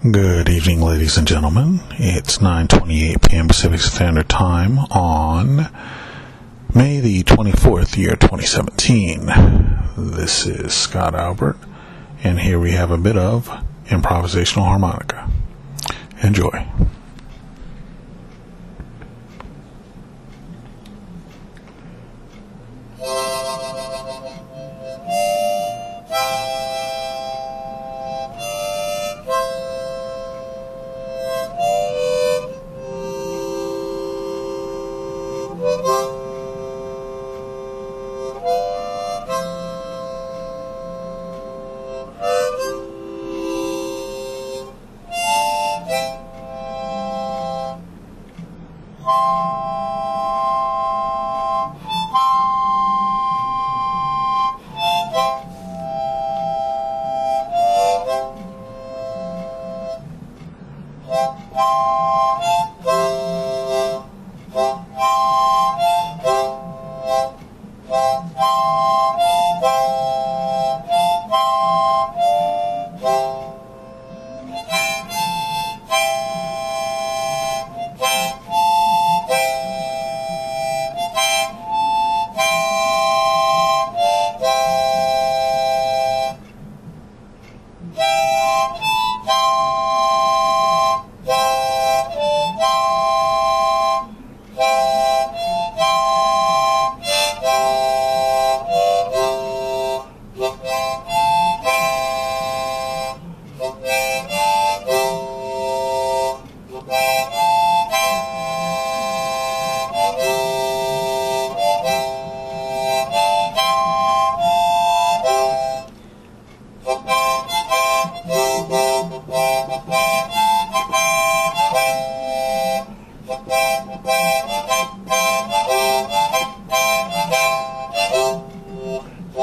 Good evening, ladies and gentlemen. It's 9:28 p.m. Pacific Standard Time on May the 24th, year 2017. This is Scot Albert, and here we have a bit of improvisational harmonica. Enjoy.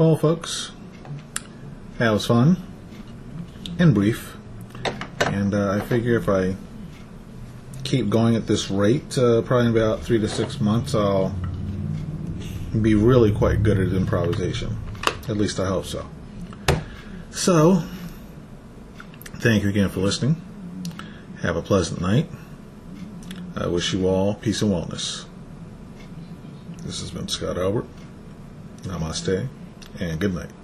Well, folks, that was fun and brief. And uh, I figure if I keep going at this rate, uh, probably in about three to six months, I'll be really quite good at improvisation. At least I hope so. So, thank you again for listening. Have a pleasant night. I wish you all peace and wellness. This has been Scot Albert. Namaste and good night.